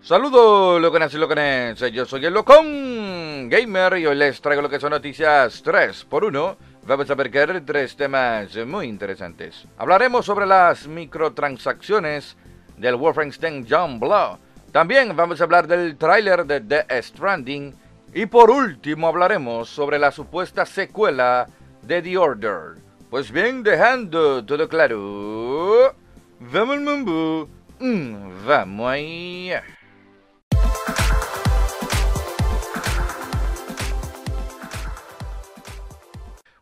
Saludos, locones y locones. Yo soy el Locón Gamer y hoy les traigo lo que son noticias 3 por 1 Vamos a ver tres temas muy interesantes. Hablaremos sobre las microtransacciones del Wolfenstein John Blow. También vamos a hablar del tráiler de The Stranding. Y por último hablaremos sobre la supuesta secuela de The Order. Pues bien, dejando todo claro, vamos mambo, mm, vamos ahí.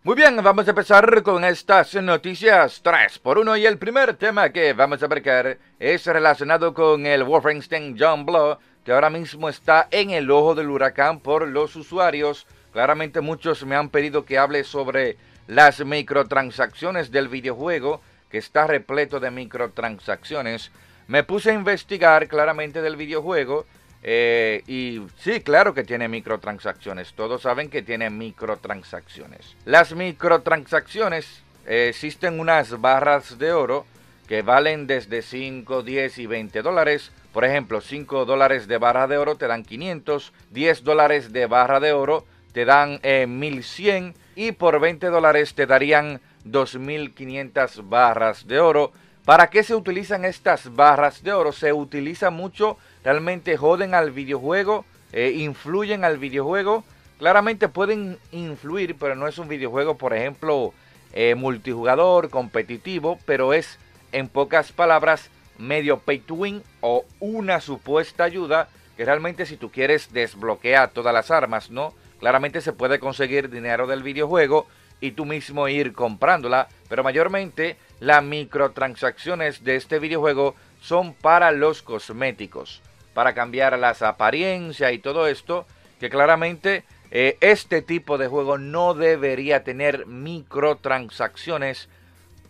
Muy bien, vamos a empezar con estas noticias 3 por 1 y el primer tema que vamos a abarcar es relacionado con el Wolfenstein John Blow que ahora mismo está en el ojo del huracán por los usuarios. Claramente muchos me han pedido que hable sobre las microtransacciones del videojuego que está repleto de microtransacciones. Me puse a investigar claramente del videojuego eh, y sí, claro que tiene microtransacciones. Todos saben que tiene microtransacciones. Las microtransacciones, eh, existen unas barras de oro que valen desde 5, 10 y 20 dólares. Por ejemplo, 5 dólares de barra de oro te dan 500, 10 dólares de barra de oro te dan 1100 eh, y por 20 dólares te darían 2500 barras de oro. ¿Para qué se utilizan estas barras de oro? Se utiliza mucho realmente joden al videojuego, eh, influyen al videojuego. Claramente pueden influir, pero no es un videojuego, por ejemplo, eh, multijugador, competitivo, pero es, en pocas palabras, medio pay to win o una supuesta ayuda que realmente si tú quieres desbloquear todas las armas, ¿no? Claramente se puede conseguir dinero del videojuego y tú mismo ir comprándola, pero mayormente las microtransacciones de este videojuego son para los cosméticos para cambiar las apariencias y todo esto, que claramente eh, este tipo de juego no debería tener microtransacciones,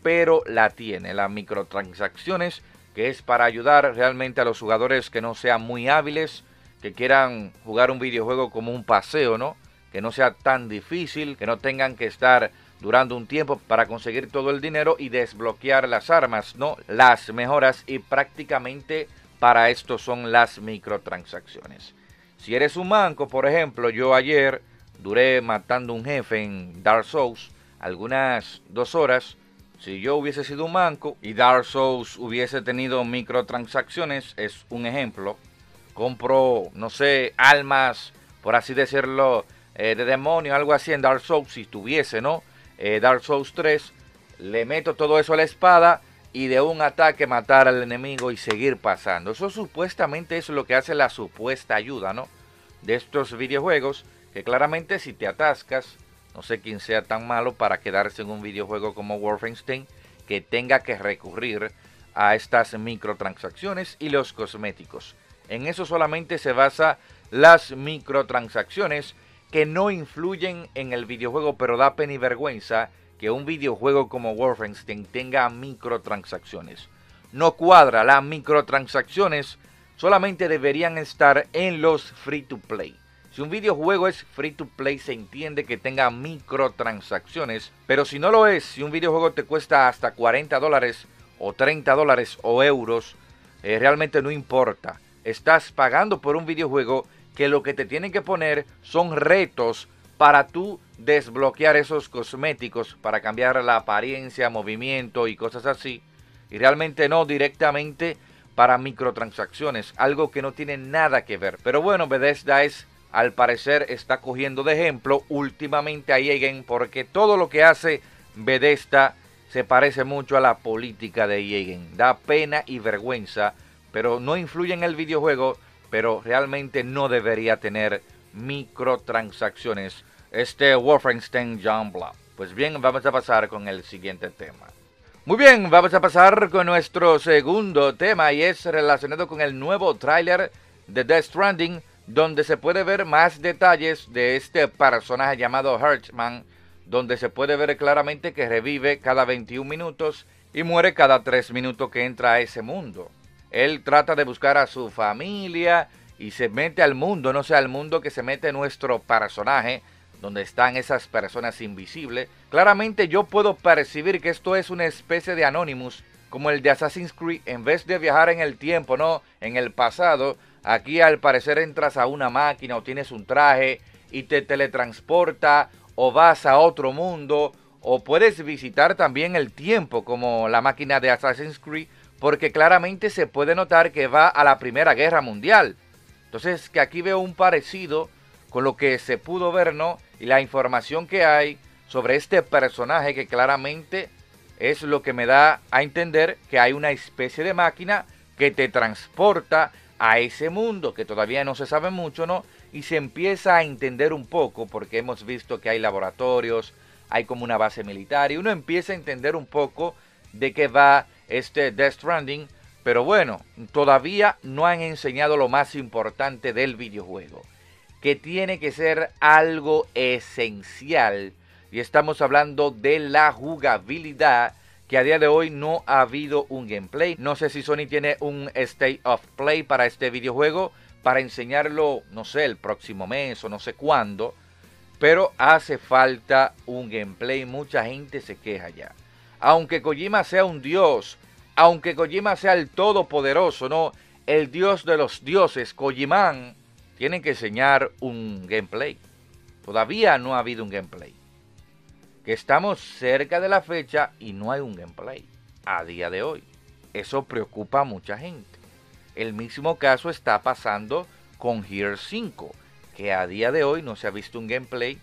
pero la tiene, las microtransacciones, que es para ayudar realmente a los jugadores que no sean muy hábiles, que quieran jugar un videojuego como un paseo, ¿no? Que no sea tan difícil, que no tengan que estar durando un tiempo para conseguir todo el dinero y desbloquear las armas, ¿no? Las mejoras y prácticamente para esto son las microtransacciones. Si eres un manco, por ejemplo, yo ayer duré matando un jefe en Dark Souls algunas dos horas. Si yo hubiese sido un manco y Dark Souls hubiese tenido microtransacciones, es un ejemplo. Compro, no sé, almas, por así decirlo, eh, de demonio, algo así en Dark Souls, si tuviese, ¿no? Eh, Dark Souls 3, le meto todo eso a la espada y de un ataque matar al enemigo y seguir pasando. Eso supuestamente es lo que hace la supuesta ayuda, ¿no? De estos videojuegos, que claramente si te atascas, no sé quién sea tan malo para quedarse en un videojuego como Wolfenstein, que tenga que recurrir a estas microtransacciones y los cosméticos. En eso solamente se basa las microtransacciones que no influyen en el videojuego, pero da pena y vergüenza que un videojuego como Wolfenstein tenga microtransacciones. No cuadra, las microtransacciones solamente deberían estar en los free to play. Si un videojuego es free to play se entiende que tenga microtransacciones, pero si no lo es, si un videojuego te cuesta hasta 40 dólares o 30 dólares o euros, eh, realmente no importa. Estás pagando por un videojuego que lo que te tienen que poner son retos para tú desbloquear esos cosméticos para cambiar la apariencia, movimiento y cosas así. Y realmente no directamente para microtransacciones, algo que no tiene nada que ver. Pero bueno, Bethesda es, al parecer, está cogiendo de ejemplo últimamente a EA porque todo lo que hace Bethesda se parece mucho a la política de EA Da pena y vergüenza, pero no influye en el videojuego, pero realmente no debería tener microtransacciones este Wolfenstein Blood. Pues bien, vamos a pasar con el siguiente tema. Muy bien, vamos a pasar con nuestro segundo tema y es relacionado con el nuevo tráiler de Death Stranding, donde se puede ver más detalles de este personaje llamado Hertzman, donde se puede ver claramente que revive cada 21 minutos y muere cada 3 minutos que entra a ese mundo. Él trata de buscar a su familia y se mete al mundo, no sea al mundo que se mete nuestro personaje, donde están esas personas invisibles, claramente yo puedo percibir que esto es una especie de Anonymous, como el de Assassin's Creed, en vez de viajar en el tiempo, no, en el pasado, Aquí al parecer entras a una máquina o tienes un traje y te teletransporta o vas a otro mundo o puedes visitar también el tiempo como la máquina de Assassin's Creed porque claramente se puede notar que va a la Primera Guerra Mundial. Entonces que aquí veo un parecido con lo que se pudo ver, ¿no? Y la información que hay sobre este personaje que claramente es lo que me da a entender que hay una especie de máquina que te transporta a ese mundo que todavía no se sabe mucho, ¿no? Y se empieza a entender un poco porque hemos visto que hay laboratorios, hay como una base militar y uno empieza a entender un poco de qué va este Death Stranding, pero bueno, todavía no han enseñado lo más importante del videojuego, que tiene que ser algo esencial y estamos hablando de la jugabilidad que a día de hoy no ha habido un gameplay. No sé si Sony tiene un state of play para este videojuego para enseñarlo, no sé, el próximo mes o no sé cuándo. Pero hace falta un gameplay. Mucha gente se queja ya. Aunque Kojima sea un dios, aunque Kojima sea el todopoderoso, no, el dios de los dioses, Kojiman, tienen que enseñar un gameplay. Todavía no ha habido un gameplay que estamos cerca de la fecha y no hay un gameplay a día de hoy. Eso preocupa a mucha gente. El mismo caso está pasando con Gear 5, que a día de hoy no se ha visto un gameplay,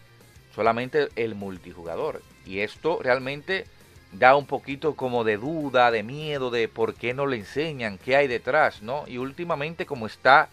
solamente el multijugador. Y esto realmente da un poquito como de duda, de miedo, de por qué no le enseñan, qué hay detrás, ¿no? Y últimamente como está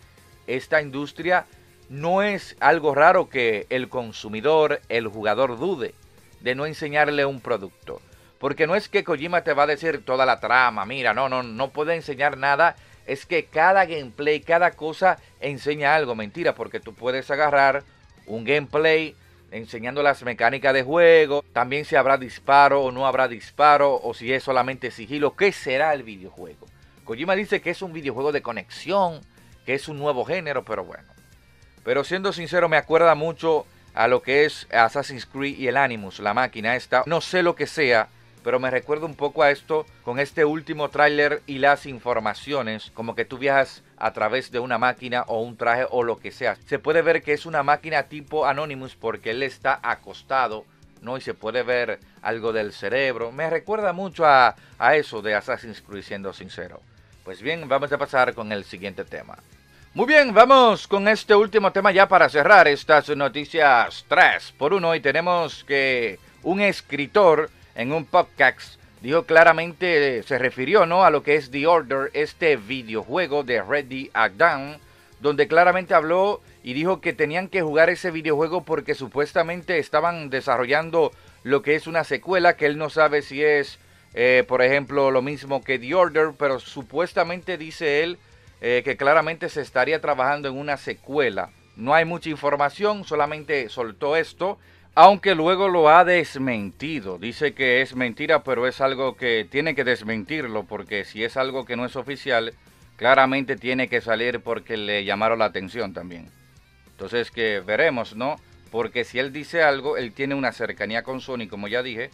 esta industria, no es algo raro que el consumidor, el jugador dude de no enseñarle un producto. Porque no es que Kojima te va a decir toda la trama, mira, no, no, no puede enseñar nada. Es que cada gameplay, cada cosa enseña algo. Mentira, porque tú puedes agarrar un gameplay enseñando las mecánicas de juego, también si habrá disparo o no habrá disparo, o si es solamente sigilo, ¿qué será el videojuego? Kojima dice que es un videojuego de conexión, que es un nuevo género, pero bueno. Pero siendo sincero, me acuerda mucho a lo que es Assassin's Creed y el Animus, la máquina esta. No sé lo que sea, pero me recuerda un poco a esto con este último tráiler y las informaciones, como que tú viajas a través de una máquina o un traje o lo que sea. Se puede ver que es una máquina tipo Anonymous porque él está acostado, ¿no? Y se puede ver algo del cerebro. Me recuerda mucho a, a eso de Assassin's Creed, siendo sincero. Pues bien, vamos a pasar con el siguiente tema. Muy bien, vamos con este último tema ya para cerrar estas noticias 3 por 1 y tenemos que un escritor en un podcast dijo claramente, se refirió ¿no? a lo que es The Order, este videojuego de Ready Down, donde claramente habló y dijo que tenían que jugar ese videojuego porque supuestamente estaban desarrollando lo que es una secuela, que él no sabe si es, eh, por ejemplo, lo mismo que The Order, pero supuestamente dice él, eh, que claramente se estaría trabajando en una secuela. No hay mucha información, solamente soltó esto, aunque luego lo ha desmentido. Dice que es mentira, pero es algo que tiene que desmentirlo, porque si es algo que no es oficial, claramente tiene que salir porque le llamaron la atención también. Entonces que veremos, ¿no? Porque si él dice algo, él tiene una cercanía con Sony, como ya dije,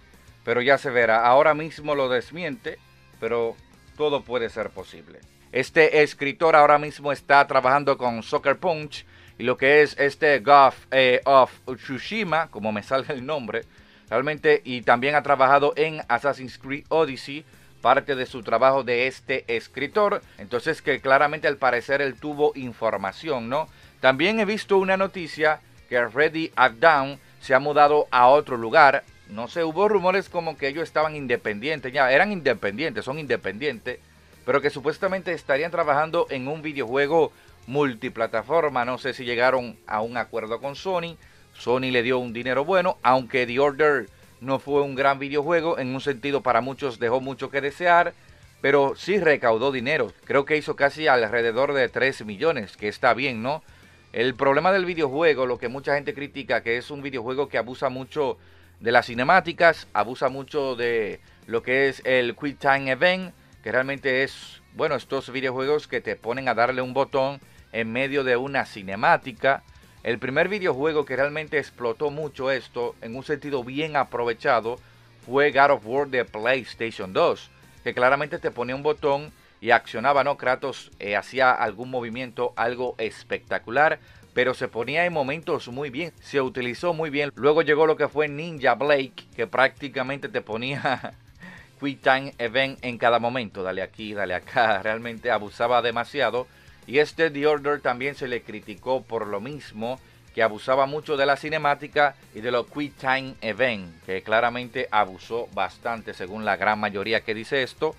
pero ya se verá. Ahora mismo lo desmiente, pero todo puede ser posible. Este escritor ahora mismo está trabajando con Soccer Punch y lo que es este Golf eh, of Tsushima, como me salga el nombre, realmente, y también ha trabajado en Assassin's Creed Odyssey, parte de su trabajo de este escritor. Entonces que claramente al parecer él tuvo información, ¿no? También he visto una noticia que Ready at Down se ha mudado a otro lugar. No sé, hubo rumores como que ellos estaban independientes, ya eran independientes, son independientes pero que supuestamente estarían trabajando en un videojuego multiplataforma. No sé si llegaron a un acuerdo con Sony. Sony le dio un dinero bueno, aunque The Order no fue un gran videojuego, en un sentido para muchos dejó mucho que desear, pero sí recaudó dinero. Creo que hizo casi alrededor de 3 millones, que está bien, ¿no? El problema del videojuego, lo que mucha gente critica, que es un videojuego que abusa mucho de las cinemáticas, abusa mucho de lo que es el Quick Time Event, que realmente es, bueno, estos videojuegos que te ponen a darle un botón en medio de una cinemática. El primer videojuego que realmente explotó mucho esto en un sentido bien aprovechado fue God of War de PlayStation 2, que claramente te ponía un botón y accionaba, ¿no? Kratos eh, hacía algún movimiento, algo espectacular, pero se ponía en momentos muy bien, se utilizó muy bien. Luego llegó lo que fue Ninja Blake, que prácticamente te ponía Quick Time Event en cada momento, dale aquí, dale acá, realmente abusaba demasiado. Y este The Order también se le criticó por lo mismo, que abusaba mucho de la cinemática y de los Quick Time Event, que claramente abusó bastante según la gran mayoría que dice esto.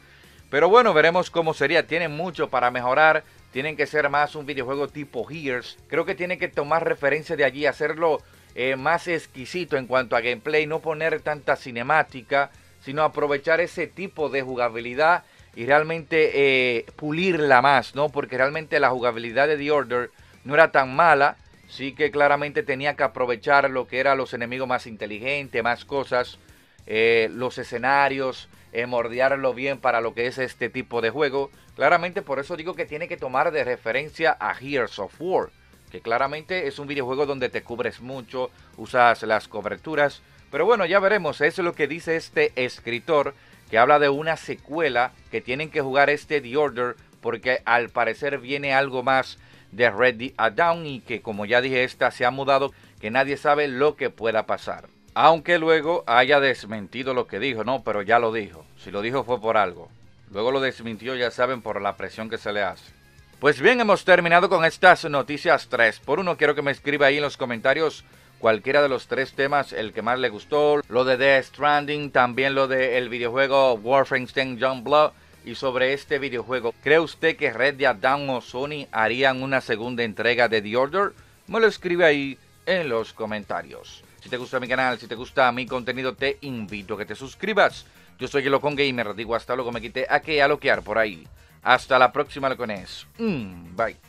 Pero bueno, veremos cómo sería. Tienen mucho para mejorar. Tienen que ser más un videojuego tipo Gears. Creo que tienen que tomar referencia de allí, hacerlo eh, más exquisito en cuanto a gameplay, no poner tanta cinemática, sino aprovechar ese tipo de jugabilidad y realmente eh, pulirla más, ¿no? Porque realmente la jugabilidad de The Order no era tan mala, sí que claramente tenía que aprovechar lo que eran los enemigos más inteligentes, más cosas, eh, los escenarios, eh, bien para lo que es este tipo de juego. Claramente por eso digo que tiene que tomar de referencia a Gears of War, que claramente es un videojuego donde te cubres mucho, usas las coberturas. Pero bueno, ya veremos, eso es lo que dice este escritor, que habla de una secuela que tienen que jugar este The Order, porque al parecer viene algo más de Ready a Down y que como ya dije, esta se ha mudado, que nadie sabe lo que pueda pasar. Aunque luego haya desmentido lo que dijo, no, pero ya lo dijo. Si lo dijo fue por algo. Luego lo desmintió, ya saben, por la presión que se le hace. Pues bien, hemos terminado con estas noticias 3 por 1. Quiero que me escriba ahí en los comentarios cualquiera de los tres temas, el que más le gustó. Lo de Death Stranding, también lo del videojuego Warframe John Blood. Y sobre este videojuego, ¿cree usted que Red Dead Down o Sony harían una segunda entrega de The Order? Me lo escribe ahí en los comentarios. Si te gusta mi canal, si te gusta mi contenido, te invito a que te suscribas. Yo soy el Gamer, digo hasta luego, me quité a que a loquear por ahí. Hasta la próxima, Locones. Mm, bye.